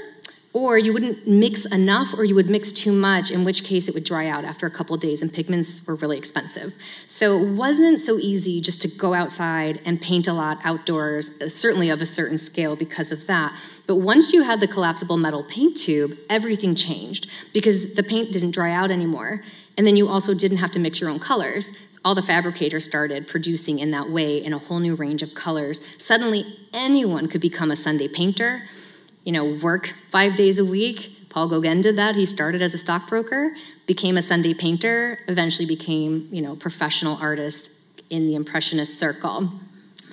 or you wouldn't mix enough or you would mix too much in which case it would dry out after a couple days and pigments were really expensive. So it wasn't so easy just to go outside and paint a lot outdoors uh, certainly of a certain scale because of that. But once you had the collapsible metal paint tube everything changed because the paint didn't dry out anymore. And then you also didn't have to mix your own colors. All the fabricators started producing in that way in a whole new range of colors. Suddenly anyone could become a sunday painter you know, work five days a week. Paul Gauguin did that. He started as a stockbroker, became a Sunday painter, eventually became, you know, professional artist in the Impressionist circle.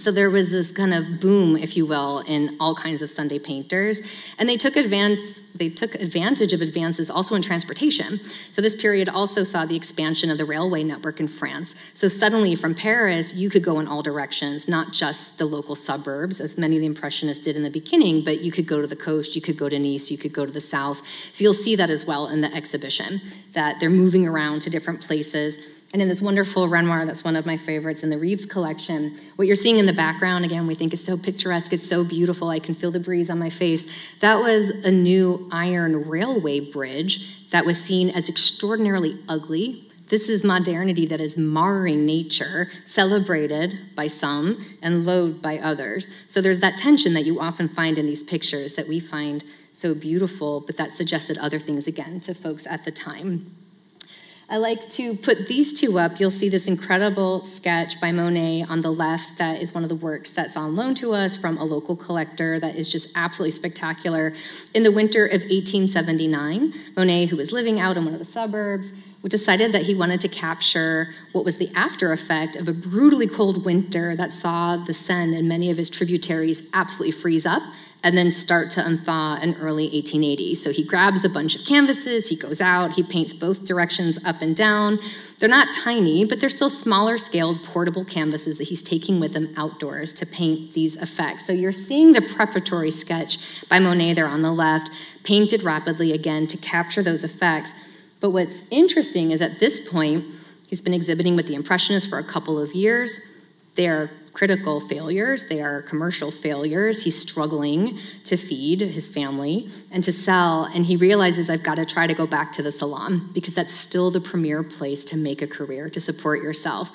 So there was this kind of boom, if you will, in all kinds of Sunday painters, and they took advance. They took advantage of advances also in transportation. So this period also saw the expansion of the railway network in France. So suddenly, from Paris, you could go in all directions, not just the local suburbs, as many of the Impressionists did in the beginning, but you could go to the coast, you could go to Nice, you could go to the south. So you'll see that as well in the exhibition, that they're moving around to different places and in this wonderful Renoir, that's one of my favorites in the Reves collection, what you're seeing in the background, again, we think is so picturesque, it's so beautiful, I can feel the breeze on my face. That was a new iron railway bridge that was seen as extraordinarily ugly. This is modernity that is marring nature, celebrated by some and loathed by others. So there's that tension that you often find in these pictures that we find so beautiful, but that suggested other things again to folks at the time. I like to put these two up. You'll see this incredible sketch by Monet on the left that is one of the works that's on loan to us from a local collector that is just absolutely spectacular. In the winter of 1879, Monet, who was living out in one of the suburbs, decided that he wanted to capture what was the after effect of a brutally cold winter that saw the Seine and many of his tributaries absolutely freeze up and then start to unthaw in early 1880. So he grabs a bunch of canvases, he goes out, he paints both directions up and down. They're not tiny, but they're still smaller scaled portable canvases that he's taking with him outdoors to paint these effects. So you're seeing the preparatory sketch by Monet there on the left, painted rapidly again to capture those effects. But what's interesting is at this point, he's been exhibiting with the Impressionists for a couple of years. They're critical failures, they are commercial failures. He's struggling to feed his family and to sell, and he realizes I've got to try to go back to the salon because that's still the premier place to make a career, to support yourself.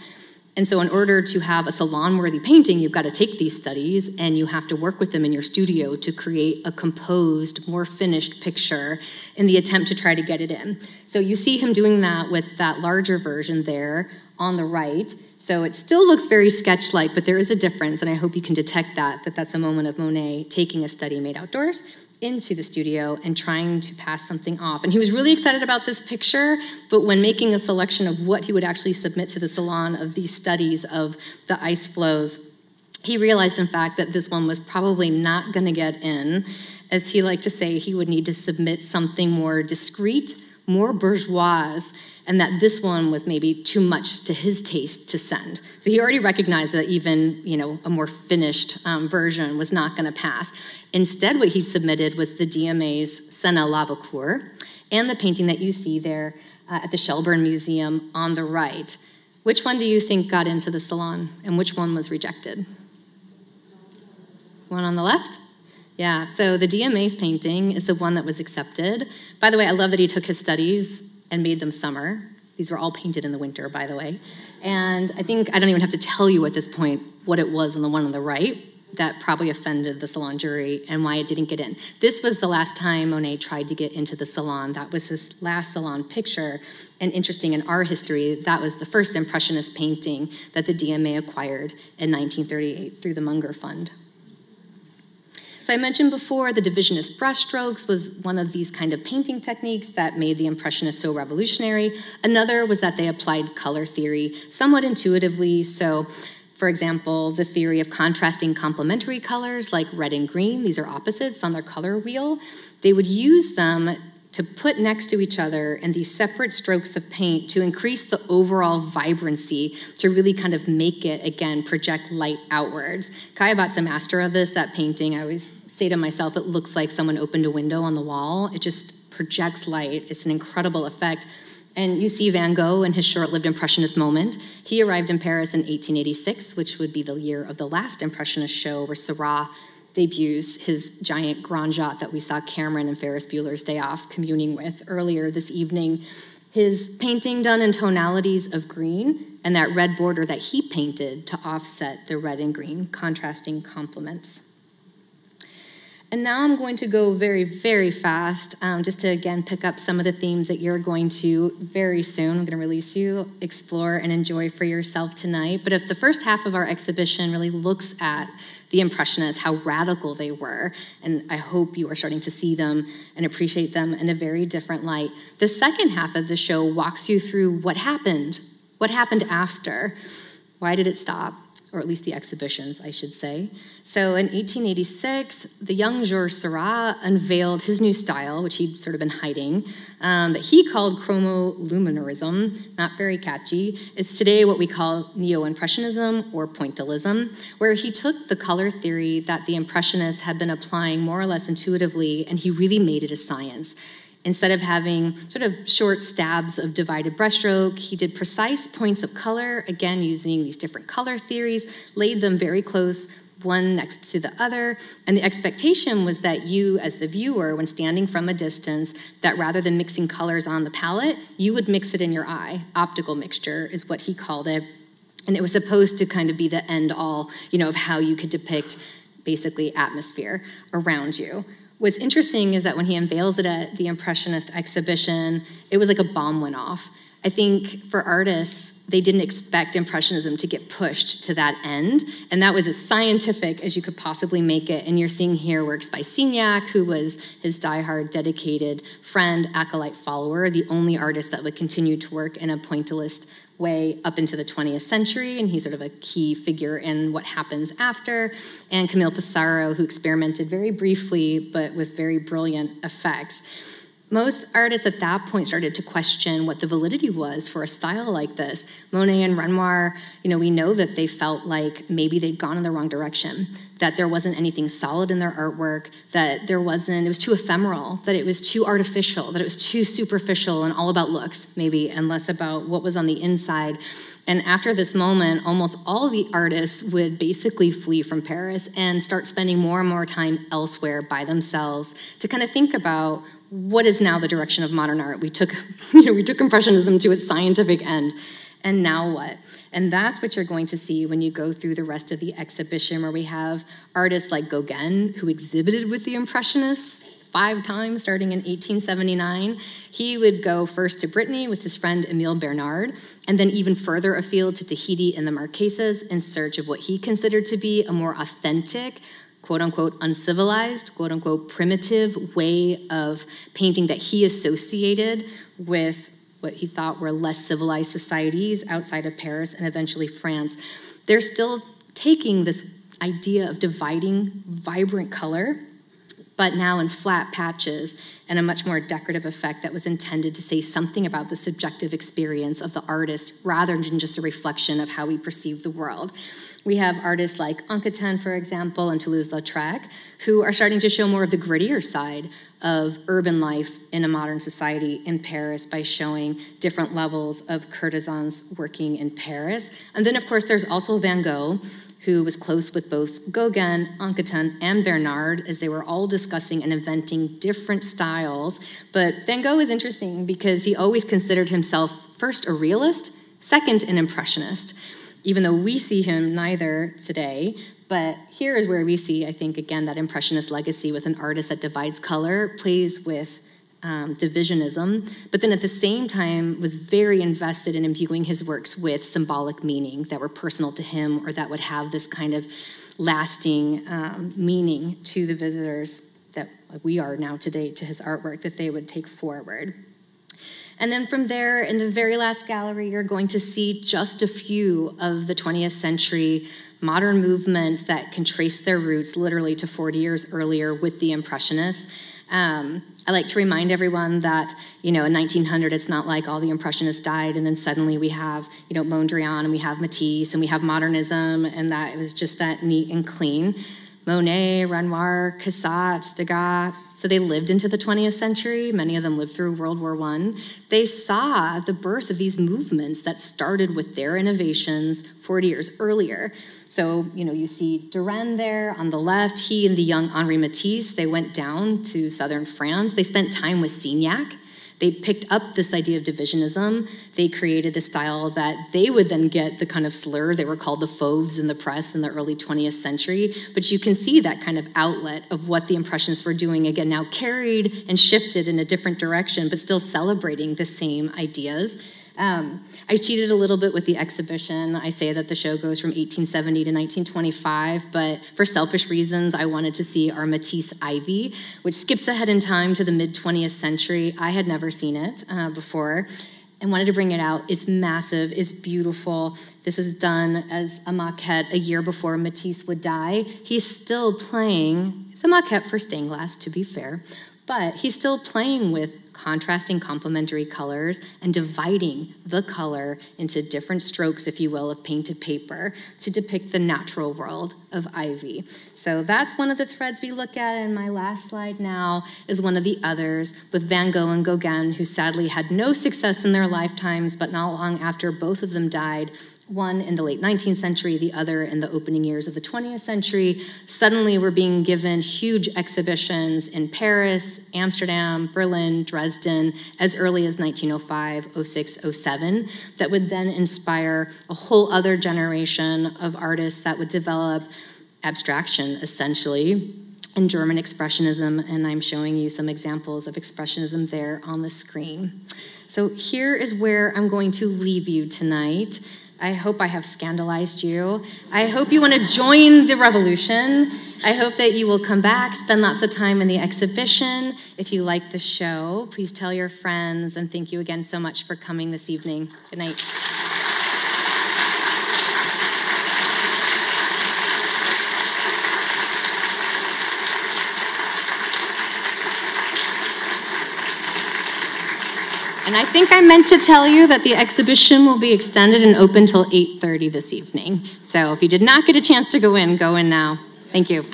And so, in order to have a salon worthy painting, you've got to take these studies and you have to work with them in your studio to create a composed, more finished picture in the attempt to try to get it in. So, you see him doing that with that larger version there on the right. So it still looks very sketch-like, but there is a difference, and I hope you can detect that, that that's a moment of Monet taking a study made outdoors into the studio and trying to pass something off. And he was really excited about this picture, but when making a selection of what he would actually submit to the salon of these studies of the ice flows, he realized, in fact, that this one was probably not going to get in. As he liked to say, he would need to submit something more discreet, more bourgeois, and that this one was maybe too much to his taste to send. So he already recognized that even you know a more finished um, version was not going to pass. Instead, what he submitted was the DMA's Lavacourt and the painting that you see there uh, at the Shelburne Museum on the right. Which one do you think got into the salon, and which one was rejected? One on the left. Yeah, so the DMA's painting is the one that was accepted. By the way, I love that he took his studies and made them summer. These were all painted in the winter, by the way. And I think I don't even have to tell you at this point what it was on the one on the right that probably offended the salon jury and why it didn't get in. This was the last time Monet tried to get into the salon. That was his last salon picture. And interesting in our history, that was the first Impressionist painting that the DMA acquired in 1938 through the Munger Fund. So I mentioned before the divisionist brushstrokes was one of these kind of painting techniques that made the Impressionists so revolutionary. Another was that they applied color theory somewhat intuitively. So for example, the theory of contrasting complementary colors like red and green, these are opposites on their color wheel. They would use them to put next to each other in these separate strokes of paint to increase the overall vibrancy, to really kind of make it, again, project light outwards. Caillebotte's a master of this, that painting. I always say to myself, it looks like someone opened a window on the wall. It just projects light. It's an incredible effect. And you see Van Gogh in his short lived Impressionist moment. He arrived in Paris in 1886, which would be the year of the last Impressionist show where Seurat debuts his giant Grand Jatte that we saw Cameron and Ferris Bueller's Day Off communing with earlier this evening. His painting done in tonalities of green and that red border that he painted to offset the red and green, contrasting complements. And now I'm going to go very, very fast, um, just to again pick up some of the themes that you're going to very soon, I'm going to release you, explore and enjoy for yourself tonight. But if the first half of our exhibition really looks at the Impressionists, how radical they were, and I hope you are starting to see them and appreciate them in a very different light, the second half of the show walks you through what happened, what happened after, why did it stop, or at least the exhibitions, I should say. So in 1886, the young Georges Seurat unveiled his new style, which he'd sort of been hiding, um, that he called chromoluminarism, not very catchy. It's today what we call neo-impressionism or pointillism, where he took the color theory that the Impressionists had been applying more or less intuitively, and he really made it a science. Instead of having sort of short stabs of divided brushstroke, he did precise points of color, again using these different color theories, laid them very close, one next to the other. And the expectation was that you, as the viewer, when standing from a distance, that rather than mixing colors on the palette, you would mix it in your eye. Optical mixture is what he called it. And it was supposed to kind of be the end all, you know, of how you could depict basically atmosphere around you. What's interesting is that when he unveils it at the Impressionist exhibition, it was like a bomb went off. I think for artists, they didn't expect Impressionism to get pushed to that end. And that was as scientific as you could possibly make it. And you're seeing here works by Signac, who was his diehard, dedicated friend, acolyte follower, the only artist that would continue to work in a pointillist way up into the 20th century, and he's sort of a key figure in what happens after. And Camille Pissarro, who experimented very briefly, but with very brilliant effects most artists at that point started to question what the validity was for a style like this. Monet and Renoir, you know, we know that they felt like maybe they'd gone in the wrong direction, that there wasn't anything solid in their artwork, that there wasn't, it was too ephemeral, that it was too artificial, that it was too superficial and all about looks, maybe, and less about what was on the inside. And after this moment, almost all the artists would basically flee from Paris and start spending more and more time elsewhere by themselves to kind of think about what is now the direction of modern art? We took, [LAUGHS] you know, we took Impressionism to its scientific end, and now what? And that's what you're going to see when you go through the rest of the exhibition, where we have artists like Gauguin, who exhibited with the Impressionists five times starting in 1879. He would go first to Brittany with his friend Emile Bernard, and then even further afield to Tahiti and the Marquesas in search of what he considered to be a more authentic, quote unquote uncivilized, quote unquote primitive way of painting that he associated with what he thought were less civilized societies outside of Paris and eventually France. They're still taking this idea of dividing vibrant color, but now in flat patches and a much more decorative effect that was intended to say something about the subjective experience of the artist rather than just a reflection of how we perceive the world. We have artists like Anquetin, for example, and Toulouse-Lautrec, who are starting to show more of the grittier side of urban life in a modern society in Paris by showing different levels of courtesans working in Paris. And then, of course, there's also Van Gogh, who was close with both Gauguin, Anquetin, and Bernard as they were all discussing and inventing different styles. But Van Gogh is interesting because he always considered himself first a realist, second an impressionist even though we see him neither today. But here is where we see, I think, again, that Impressionist legacy with an artist that divides color, plays with um, divisionism, but then at the same time was very invested in imbuing his works with symbolic meaning that were personal to him or that would have this kind of lasting um, meaning to the visitors that we are now today to his artwork that they would take forward. And then from there, in the very last gallery, you're going to see just a few of the 20th century modern movements that can trace their roots literally to 40 years earlier with the Impressionists. Um, I like to remind everyone that, you know, in 1900, it's not like all the Impressionists died and then suddenly we have, you know, Mondrian and we have Matisse and we have modernism and that it was just that neat and clean. Monet, Renoir, Cassatt, Degas, so they lived into the 20th century. Many of them lived through World War I. They saw the birth of these movements that started with their innovations 40 years earlier. So, you know, you see Derain there on the left. He and the young Henri Matisse, they went down to southern France. They spent time with Signac. They picked up this idea of divisionism. They created a style that they would then get the kind of slur. They were called the fauves in the press in the early 20th century. But you can see that kind of outlet of what the Impressionists were doing, again, now carried and shifted in a different direction, but still celebrating the same ideas. Um, I cheated a little bit with the exhibition. I say that the show goes from 1870 to 1925, but for selfish reasons, I wanted to see our Matisse Ivy, which skips ahead in time to the mid 20th century. I had never seen it uh, before and wanted to bring it out. It's massive, it's beautiful. This was done as a maquette a year before Matisse would die. He's still playing, it's a maquette for stained glass, to be fair, but he's still playing with contrasting complementary colors and dividing the color into different strokes, if you will, of painted paper to depict the natural world of ivy. So that's one of the threads we look at. And my last slide now is one of the others with Van Gogh and Gauguin, who sadly had no success in their lifetimes, but not long after both of them died, one in the late 19th century, the other in the opening years of the 20th century. Suddenly, we're being given huge exhibitions in Paris, Amsterdam, Berlin, Dresden, as early as 1905, 06, 07, that would then inspire a whole other generation of artists that would develop abstraction, essentially, and German Expressionism, and I'm showing you some examples of Expressionism there on the screen. So here is where I'm going to leave you tonight. I hope I have scandalized you. I hope you want to join the revolution. I hope that you will come back, spend lots of time in the exhibition. If you like the show, please tell your friends, and thank you again so much for coming this evening. Good night. And I think I meant to tell you that the exhibition will be extended and open till 8:30 this evening. So if you did not get a chance to go in, go in now. Thank you.